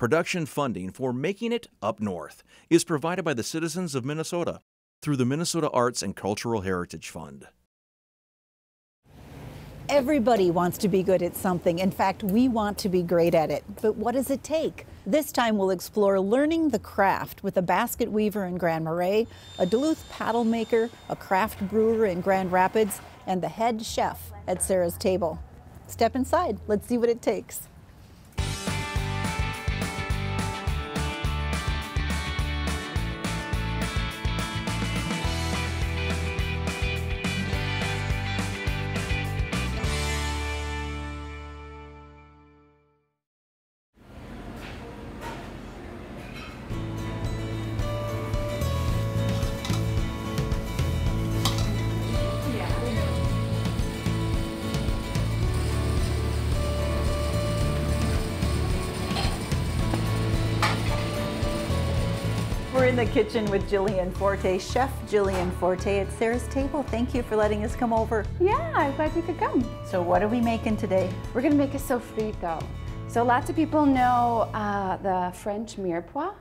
Production funding for Making It Up North is provided by the citizens of Minnesota through the Minnesota Arts and Cultural Heritage Fund. Everybody wants to be good at something. In fact, we want to be great at it. But what does it take? This time we'll explore learning the craft with a basket weaver in Grand Marais, a Duluth paddle maker, a craft brewer in Grand Rapids, and the head chef at Sarah's Table. Step inside. Let's see what it takes. The kitchen with Jillian Forte, Chef Jillian Forte at Sarah's Table. Thank you for letting us come over. Yeah, I'm glad you could come. So, what are we making today? We're gonna make a sofrito. So lots of people know uh, the French mirepoix,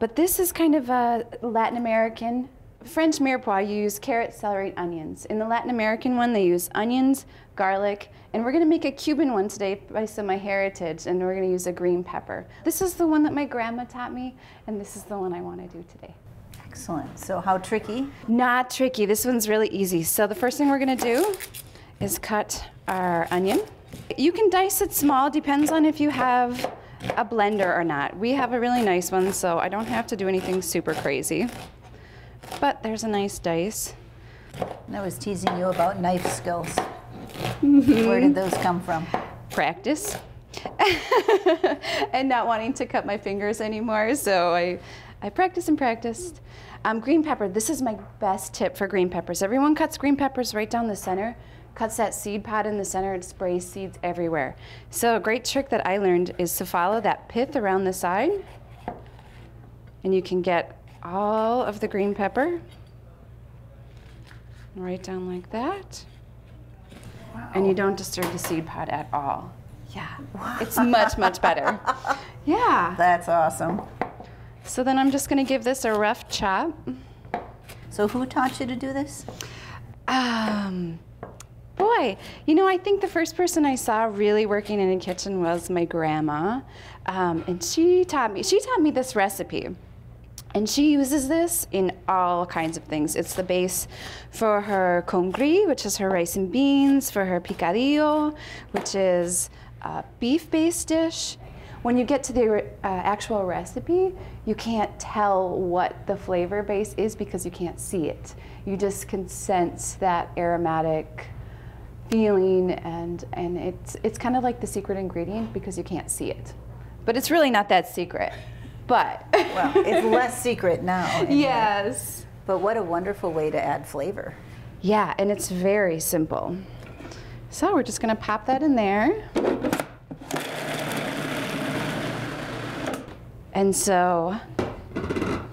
but this is kind of a Latin American. French mirepoix, you use carrots, celery, and onions. In the Latin American one, they use onions, garlic, and we're gonna make a Cuban one today based on my heritage, and we're gonna use a green pepper. This is the one that my grandma taught me, and this is the one I wanna do today. Excellent. So, how tricky? Not tricky, this one's really easy. So the first thing we're gonna do is cut our onion. You can dice it small, depends on if you have a blender or not. We have a really nice one, so I don't have to do anything super crazy. But there's a nice dice. And I was teasing you about knife skills. Where did those come from? Practice. and not wanting to cut my fingers anymore, so I, I practiced and practiced. Um, green pepper, this is my best tip for green peppers. Everyone cuts green peppers right down the center, cuts that seed pod in the center and sprays seeds everywhere. So a great trick that I learned is to follow that pith around the side, and you can get all of the green pepper right down like that. And you don't disturb the seed pod at all. Yeah, it's much, much better. Yeah. That's awesome. So then I'm just gonna give this a rough chop. So, who taught you to do this? Um, boy, you know, I think the first person I saw really working in a kitchen was my grandma, um, and she taught me. She taught me this recipe. And she uses this in all kinds of things. It's the base for her congri, which is her rice and beans, for her picadillo, which is a beef-based dish. When you get to the uh, actual recipe, you can't tell what the flavor base is because you can't see it. You just can sense that aromatic feeling, and, and it's, it's kind of like the secret ingredient because you can't see it. But it's really not that secret. But Well, it's less secret now. anyway. yes. But what a wonderful way to add flavor. Yeah, and it's very simple. So we're just gonna pop that in there. And so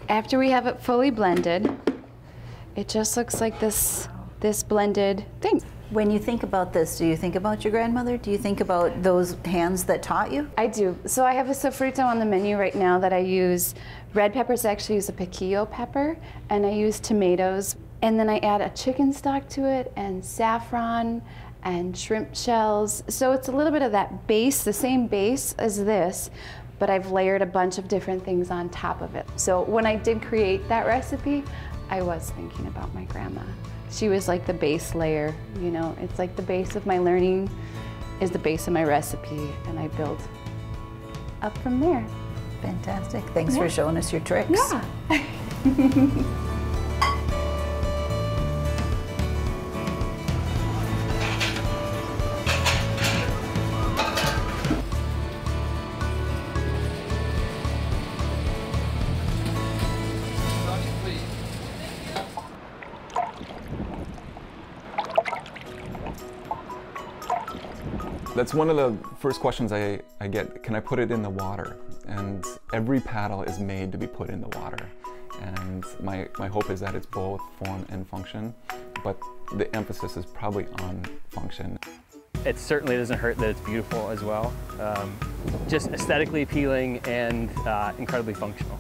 after we have it fully blended, it just looks like this, this blended thing. When you think about this, do you think about your grandmother? Do you think about those hands that taught you? I do. So I have a sofrito on the menu right now that I use red peppers. I actually use a piquillo pepper, and I use tomatoes. And then I add a chicken stock to it, and saffron, and shrimp shells. So it's a little bit of that base, the same base as this, but I've layered a bunch of different things on top of it. So when I did create that recipe, I was thinking about my grandma. She was like the base layer, you know, it's like the base of my learning is the base of my recipe, and I build up from there. Fantastic. Thanks for showing us your tricks. Yeah. That's one of the first questions I, I get. Can I put it in the water? And every paddle is made to be put in the water. And my, my hope is that it's both form and function, but the emphasis is probably on function. it certainly doesn't hurt that it's beautiful as well. Um, just aesthetically appealing and uh, incredibly functional.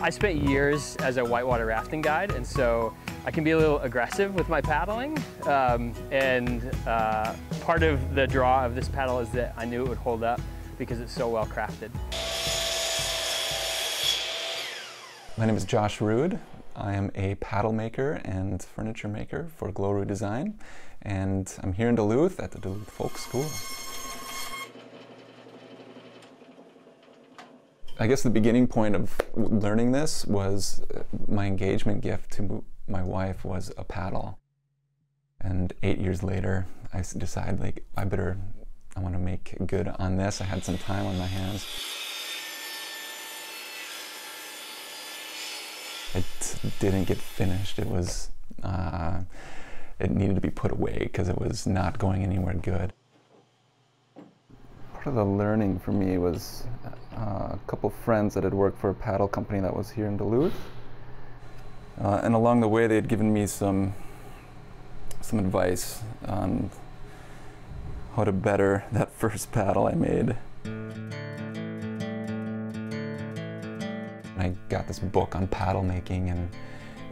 I spent years as a whitewater rafting guide, and so I can be a little aggressive with my paddling. Um, and uh, part of the draw of this paddle is that I knew it would hold up because it's so well crafted. My name is Josh Rude. I am a paddle maker and furniture maker for Glory Design, and I'm here in Duluth at the Duluth Folk School. I guess the beginning point of learning this was my engagement gift to my wife was a paddle. And eight years later, I decided like I better, I want to make good on this. I had some time on my hands. It didn't get finished. It was, uh, it needed to be put away because it was not going anywhere good part of the learning for me was uh, a couple friends that had worked for a paddle company that was here in Duluth. Uh, and along the way, they had given me some, some advice on how to better that first paddle I made. I got this book on paddle making, and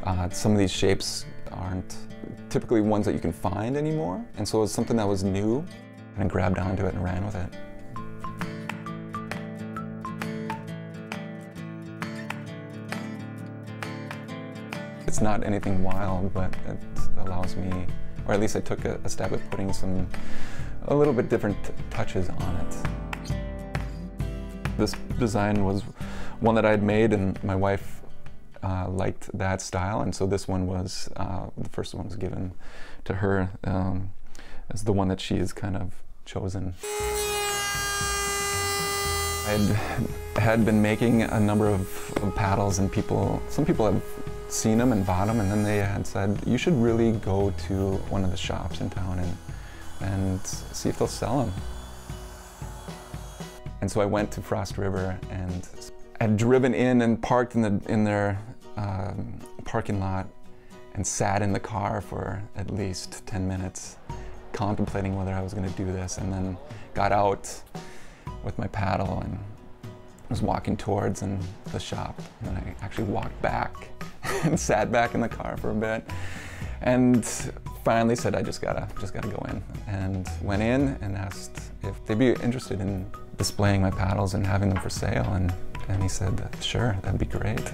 uh, some of these shapes aren't typically ones that you can find anymore. And so it was something that was new, and I grabbed onto it and ran with it. It's not anything wild, but it allows me, or at least I took a, a stab at putting some, a little bit different touches on it. This design was one that I had made and my wife uh, liked that style and so this one was, uh, the first one was given to her um, as the one that she has kind of chosen. I had been making a number of, of paddles and people, some people have seen them and bought them, and then they had said, you should really go to one of the shops in town and, and see if they'll sell them. And so I went to Frost River and had driven in and parked in, the, in their um, parking lot and sat in the car for at least 10 minutes contemplating whether I was going to do this and then got out with my paddle and was walking towards and the shop and I actually walked back and sat back in the car for a bit and finally said I just gotta just gotta go in and went in and asked if they'd be interested in displaying my paddles and having them for sale and and he said sure that'd be great.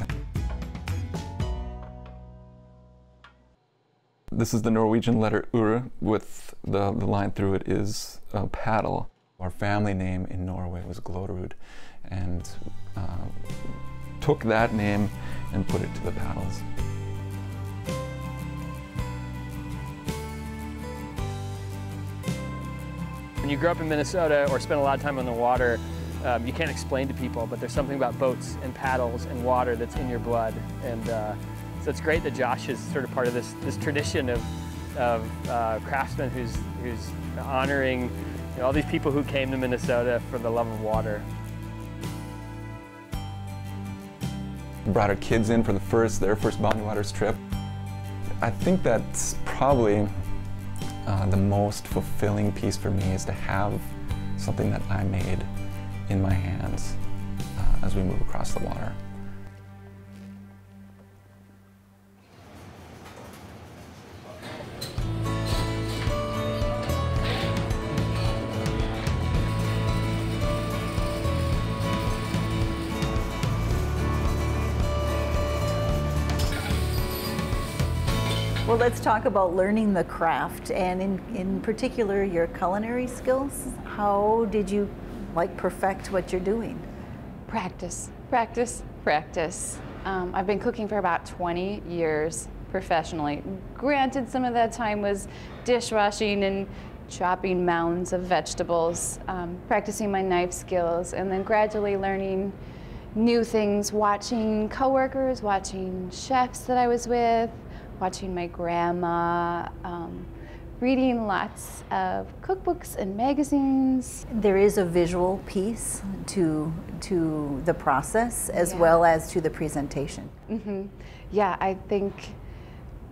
This is the Norwegian letter ur with the, the line through it is a paddle. Our family name in Norway was Glorud and uh, took that name and put it to the paddles. When you grow up in Minnesota or spend a lot of time on the water, um, you can't explain to people, but there's something about boats and paddles and water that's in your blood. And uh, so it's great that Josh is sort of part of this, this tradition of, of uh, craftsmen who's, who's honoring you know, all these people who came to Minnesota for the love of water. Brought our kids in for the first, their first Boundary Waters trip. I think that's probably uh, the most fulfilling piece for me is to have something that I made in my hands uh, as we move across the water. Talk about learning the craft and in, in particular your culinary skills. How did you like perfect what you're doing? Practice, practice, practice. Um, I've been cooking for about 20 years professionally. Granted, some of that time was dishwashing and chopping mounds of vegetables, um, practicing my knife skills, and then gradually learning new things, watching coworkers, watching chefs that I was with, watching my grandma, um, reading lots of cookbooks and magazines. There is a visual piece to to the process as Yeah. well as to the presentation. hmm Yeah, I think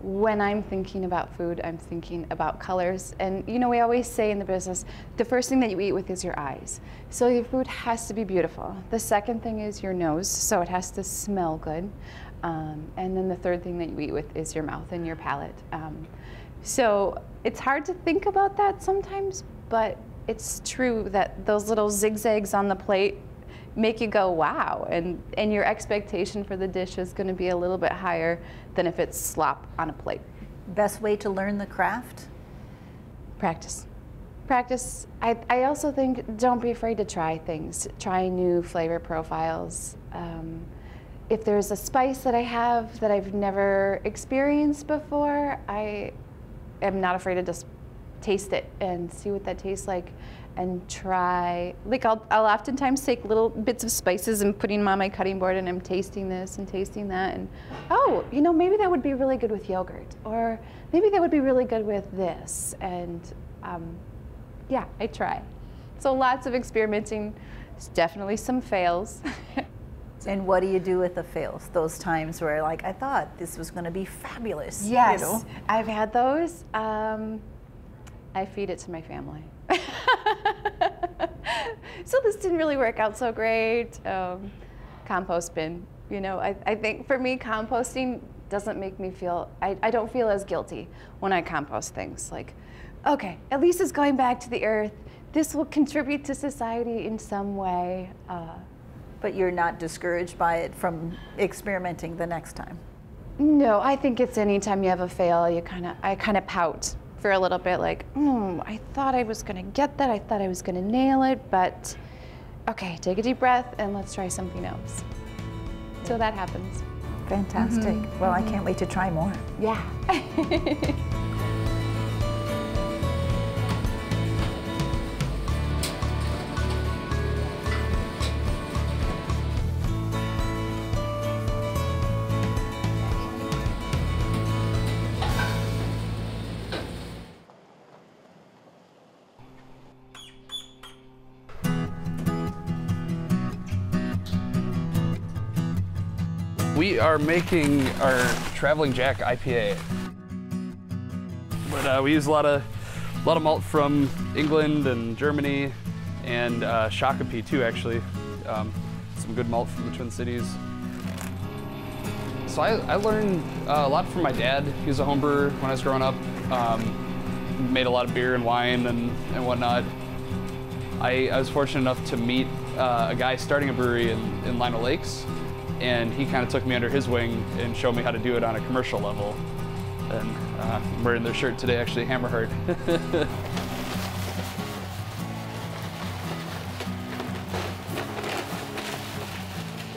when I'm thinking about food, I'm thinking about colors. And you know, we always say in the business, the first thing that you eat with is your eyes. So your food has to be beautiful. The second thing is your nose, so it has to smell good. Um, and then the third thing that you eat with is your mouth and your palate. Um, so it's hard to think about that sometimes, but it's true that those little zigzags on the plate make you go wow and and your expectation for the dish is going to be a little bit higher than if it's slop on a plate Best way to learn the craft? practice practice i, I also think don't be afraid to try things try new flavor profiles um, if there's a spice that i have that i've never experienced before i am not afraid to just taste it and see what that tastes like and try. Like I'll, I'll oftentimes take little bits of spices and putting them on my cutting board and I'm tasting this and tasting that and oh you know maybe that would be really good with yogurt or maybe that would be really good with this and um, yeah I try. So lots of experimenting. Definitely some fails And what do you do with the fails? Those times where, like, I thought this was going to be fabulous. you yes know? I've had those um, I feed it to my family so this didn't really work out so great. Um, compost bin, you know, I, I think for me, composting doesn't make me feel, I, I don't feel as guilty when I compost things. Like, okay, at least it's going back to the earth. This will contribute to society in some way. Uh, But you're not discouraged by it from experimenting the next time. no, I think it's anytime you have a fail, you kind of, I kind of pout for a little bit, like, hmm, I thought I was going to get that. I thought I was going to nail it, but okay, take a deep breath and let's try something else. So that happens. Fantastic. Well, I can't wait to try more. Yeah. are making our Traveling Jack IPA. But uh, we use a lot of, a lot of malt from England and Germany and uh, Shakopee too, actually. Um, some good malt from the Twin Cities. So I, I learned uh, a lot from my dad. He was a home brewer when I was growing up. Um, made a lot of beer and wine and, and whatnot. I, I was fortunate enough to meet uh, a guy starting a brewery in, in Lino Lakes, and he kind of took me under his wing and showed me how to do it on a commercial level. And uh, I'm wearing their shirt today, actually, Hammerheart.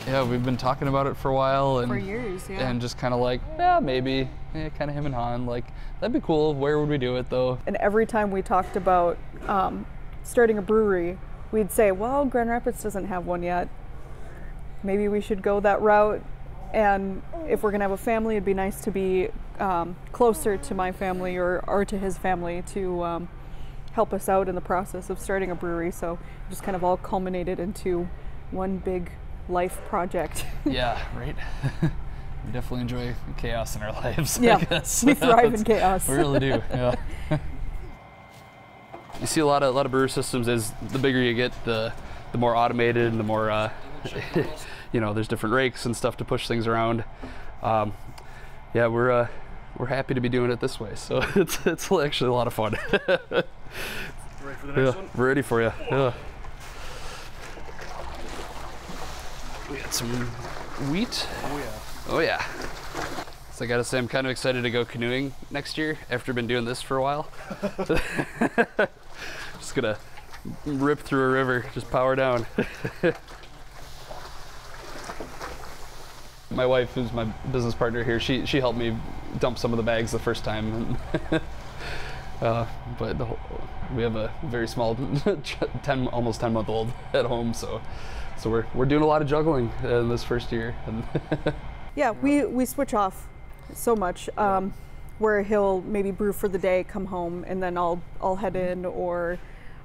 yeah, we've been talking about it for a while, and For years, yeah. and just kind of like, yeah, maybe, yeah, kind of him and Han, like that'd be cool. Where would we do it though? And every time we talked about um, starting a brewery, we'd say, well, Grand Rapids doesn't have one yet. Maybe we should go that route. And if we're going to have a family, it'd be nice to be um, closer to my family or, or to his family to um, help us out in the process of starting a brewery. So it just kind of all culminated into one big life project. yeah, right. we definitely enjoy chaos in our lives. Yeah, I guess. we thrive in chaos. We really do. Yeah. you see a lot of a lot of brewer systems. As the bigger you get, the the more automated and the more uh, you know. There's different rakes and stuff to push things around. Um, yeah, we're uh, we're happy to be doing it this way. So it's it's actually a lot of fun. Ready for the yeah, we're ready for you. Yeah. We got some wheat. Oh yeah. Oh yeah. So I gotta say, I'm kind of excited to go canoeing next year after been doing this for a while. just gonna rip through a river, just power down. My wife, who's my business partner here, she she helped me dump some of the bags the first time. uh, but the whole, we have a very small, 10 almost 10 month old at home, so so we're we're doing a lot of juggling in this first year. Yeah, we, we switch off so much. Um, where he'll maybe brew for the day, come home, and then I'll I'll head in, or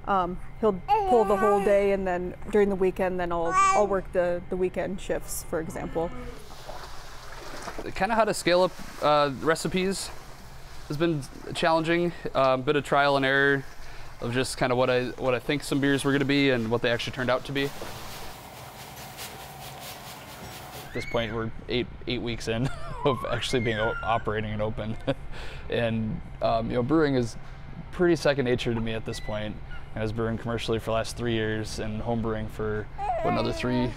um, he'll pull the whole day, and then during the weekend, then I'll I'll work the the weekend shifts, for example. Kind of how to scale up uh, recipes has been challenging. A uh, bit of trial and error of just kind of what I what I think some beers were going to be and what they actually turned out to be. At this point, we're eight eight weeks in of actually being operating and open, and um, you know, brewing is pretty second nature to me at this point. I was brewing commercially for the last three years and homebrewing for what, another three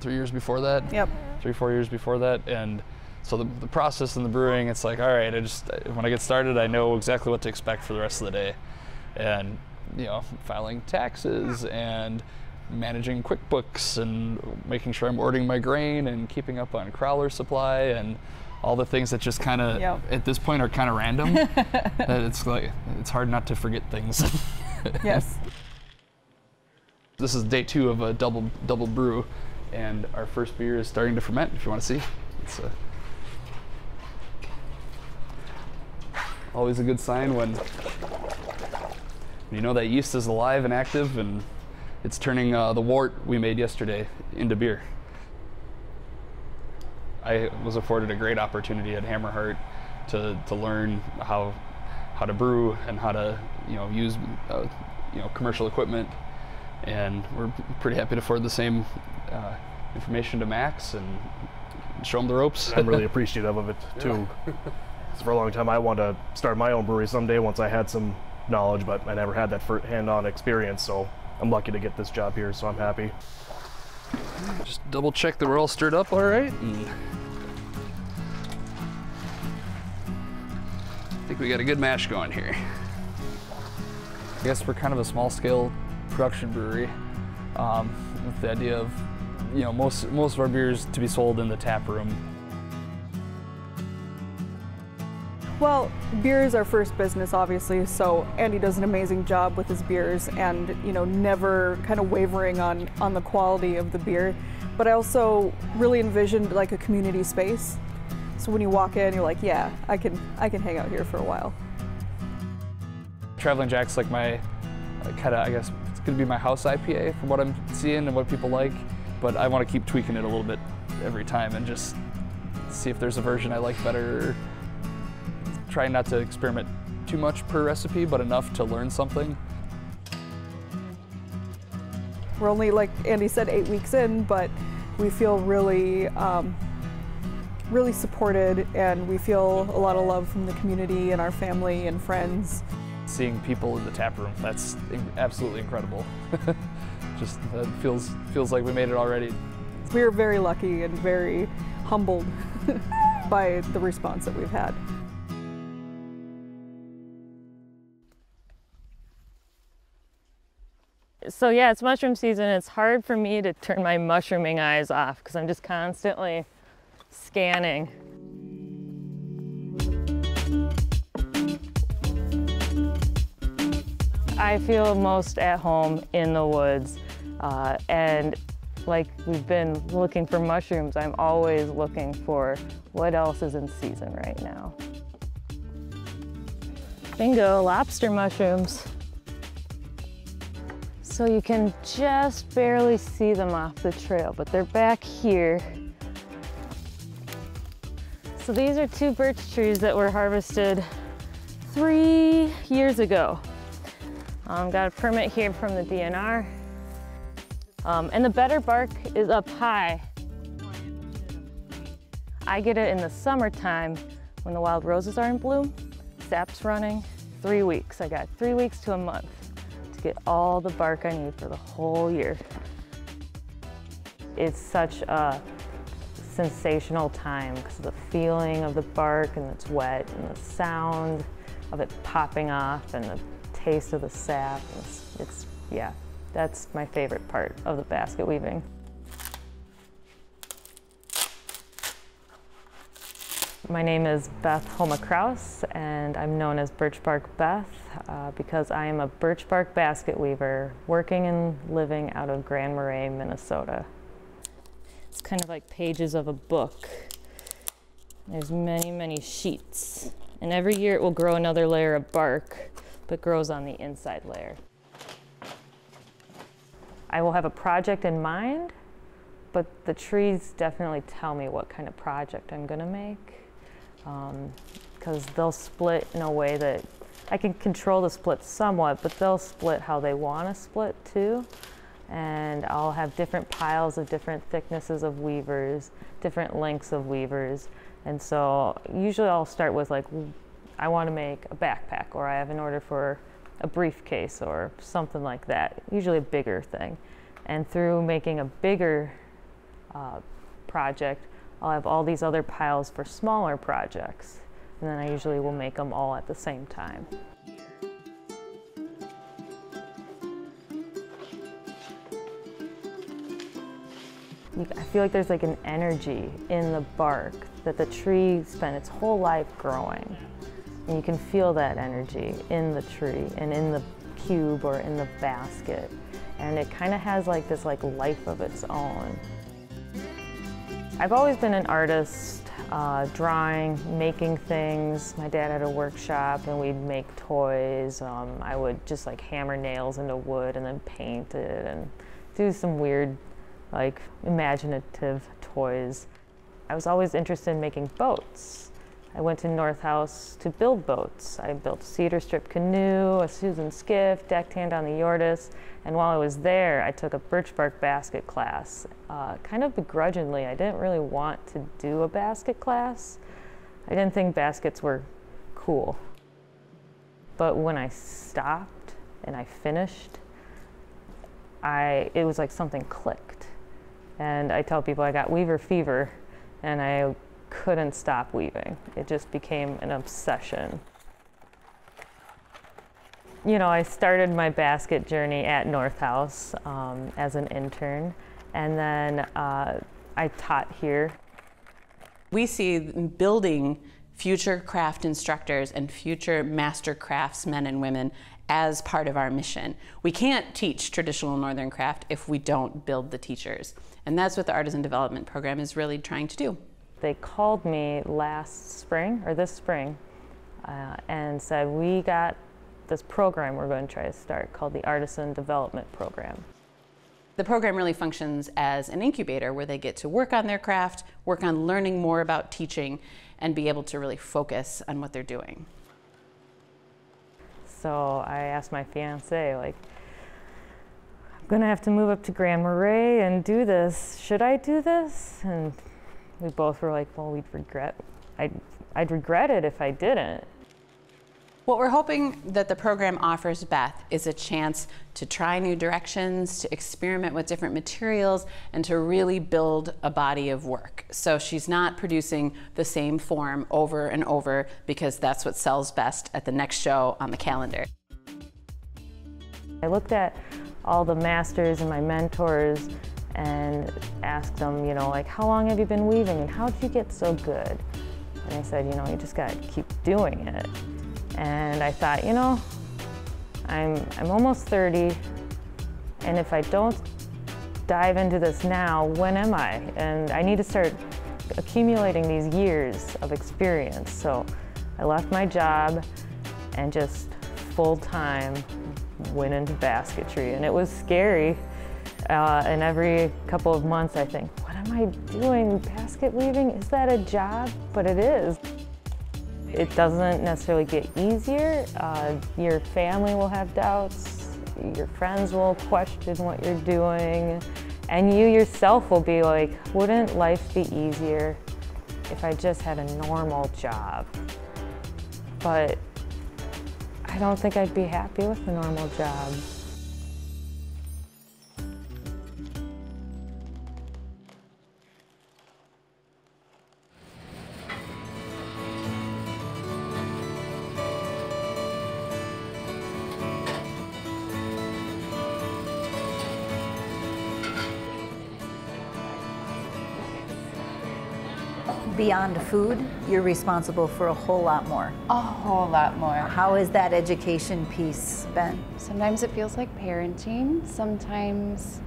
three years before that. Yep. Three four years before that, and so the, the process and the brewing, it's like, all right, I just when I get started, I know exactly what to expect for the rest of the day, and you know, filing taxes and managing QuickBooks and making sure I'm ordering my grain and keeping up on crowler supply and all the things that just kind of Yep. at this point are kind of random. that it's like it's hard not to forget things. Yes. This is day two of a double double brew, and our first beer is starting to ferment. If you want to see, it's uh always a good sign when you know that yeast is alive and active, and it's turning uh, the wort we made yesterday into beer. I was afforded a great opportunity at Hammerheart to, to learn how how to brew and how to you know use uh, you know commercial equipment, and we're pretty happy to afford the same uh, information to Max and show him the ropes. I'm really appreciative of it too. 'Cause For a long time, I wanted to start my own brewery someday once I had some knowledge, but I never had that hand-on experience. So I'm lucky to get this job here. So I'm happy. Just double check that we're all stirred up all right. And I think we got a good mash going here. I guess we're kind of a small scale production brewery um, with the idea of, you know, most, most of our beers to be sold in the tap room. Well, beer is our first business, obviously. So Andy does an amazing job with his beers, and you know, never kind of wavering on on the quality of the beer. But I also really envisioned like a community space. So when you walk in, you're like, yeah, I can I can hang out here for a while. Traveling Jack's like my kind of, I guess, it's going to be my house IPA from what I'm seeing and what people like. But I want to keep tweaking it a little bit every time and just see if there's a version I like better. Try not to experiment too much per recipe, but enough to learn something. We're only like Andy said, eight weeks in, but we feel really um, really supported, and we feel a lot of love from the community and our family and friends. Seeing people in the tap room, that's absolutely incredible. just that feels feels like we made it already. We're very lucky and very humbled by the response that we've had. So yeah, it's mushroom season. It's hard for me to turn my mushrooming eyes off because I'm just constantly scanning. I feel most at home in the woods. Uh, and like we've been looking for mushrooms, I'm always looking for what else is in season right now. Bingo, lobster mushrooms. So you can just barely see them off the trail, but they're back here. So these are two birch trees that were harvested three years ago. Um, got a permit here from the DNR. Um, and the better bark is up high. I get it in the summertime when the wild roses are in bloom. Sap's running, three weeks. I got three weeks to a month get all the bark I need for the whole year. It's such a sensational time because of the feeling of the bark and it's wet and the sound of it popping off and the taste of the sap. It's, it's yeah, that's my favorite part of the basket weaving. My name is Beth Homa Kraus, and I'm known as Birch Bark Beth uh, because I am a birch bark basket weaver working and living out of Grand Marais, Minnesota. It's kind of like pages of a book. There's many, many sheets, and every year it will grow another layer of bark, but grows on the inside layer. I will have a project in mind, but the trees definitely tell me what kind of project I'm going to make because um, they'll split in a way that I can control the split somewhat, but they'll split how they want to split too. And I'll have different piles of different thicknesses of weavers, different lengths of weavers. And so usually I'll start with like, I want to make a backpack or I have an order for a briefcase or something like that, usually a bigger thing. And through making a bigger uh, project, I'll have all these other piles for smaller projects. And then I usually will make them all at the same time. I feel like there's like an energy in the bark that the tree spent its whole life growing. And you can feel that energy in the tree and in the cube or in the basket. And it kind of has like this like life of its own. I've always been an artist, uh, drawing, making things. My dad had a workshop and we'd make toys. Um, I would just like hammer nails into wood and then paint it and do some weird, like imaginative toys. I was always interested in making boats. I went to North House to build boats. I built a cedar strip canoe, a Susan skiff, decked hand on the Hjørdis, and while I was there, I took a birch bark basket class, uh, kind of begrudgingly. I didn't really want to do a basket class. I didn't think baskets were cool. But when I stopped and I finished, I, it was like something clicked. And I tell people I got weaver fever, and I couldn't stop weaving. It just became an obsession. You know, I started my basket journey at North House um, as an intern, and then uh, I taught here. We see building future craft instructors and future master craftsmen and women as part of our mission. We can't teach traditional Northern craft if we don't build the teachers. And that's what the Artisan Development Program is really trying to do. They called me last spring, or this spring, uh, and said, we got this program we're going to try to start called the Artisan Development Program. The program really functions as an incubator where they get to work on their craft, work on learning more about teaching, and be able to really focus on what they're doing. So I asked my fiance, like, I'm gonna have to move up to Grand Marais and do this. Should I do this? And we both were like, well, we'd regret, I'd, I'd regret it if I didn't. What we're hoping that the program offers Beth is a chance to try new directions, to experiment with different materials, and to really build a body of work. So she's not producing the same form over and over because that's what sells best at the next show on the calendar. I looked at all the masters and my mentors and asked them, you know, like, how long have you been weaving and how did you get so good? And they said, you know, you just got to keep doing it. And I thought, you know, I'm, I'm almost 30, and if I don't dive into this now, when am I? And I need to start accumulating these years of experience. So I left my job and just full time went into basketry, and it was scary. Uh, and every couple of months I think, what am I doing? Basket weaving? Is that a job? But it is. It doesn't necessarily get easier. Uh, your family will have doubts. Your friends will question what you're doing. And you yourself will be like, wouldn't life be easier if I just had a normal job? But I don't think I'd be happy with a normal job. Beyond food, you're responsible for a whole lot more. A whole lot more. How has that education piece been? Sometimes it feels like parenting. Sometimes,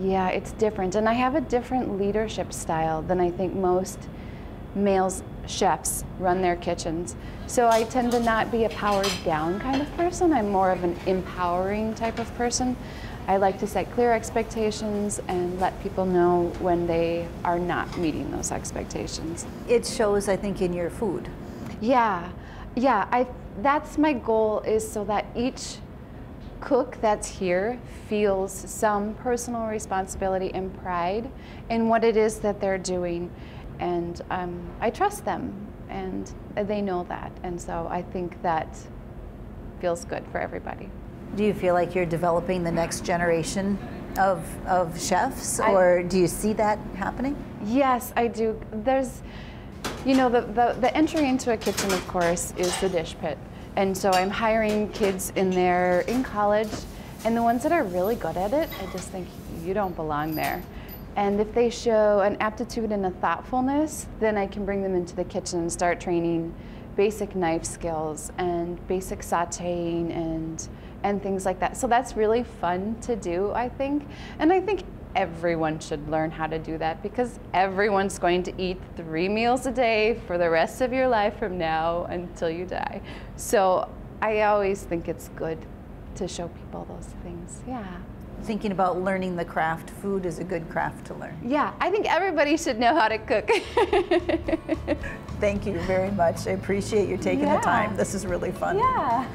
yeah, it's different. And I have a different leadership style than I think most males chefs run their kitchens. So I tend to not be a powered down kind of person. I'm more of an empowering type of person. I like to set clear expectations and let people know when they are not meeting those expectations. It shows, I think, in your food. Yeah, yeah. I that's my goal is so that each cook that's here feels some personal responsibility and pride in what it is that they're doing, and um, I trust them, and they know that, and so I think that feels good for everybody. Do you feel like you're developing the next generation of, of chefs, I- or do you see that happening? Yes, I do. There's, you know, the, the, the entry into a kitchen, of course, is the dish pit. And so I'm hiring kids in there in college, and the ones that are really good at it, I just think you don't belong there. And if they show an aptitude and a thoughtfulness, then I can bring them into the kitchen and start training basic knife skills and basic sauteing and and things like that. So that's really fun to do, I think. And I think everyone should learn how to do that because everyone's going to eat three meals a day for the rest of your life from now until you die. So I always think it's good to show people those things. Yeah. Thinking about learning the craft, food is a good craft to learn. Yeah, I think everybody should know how to cook. Thank you very much. I appreciate you taking Yeah. the time. This is really fun. yeah.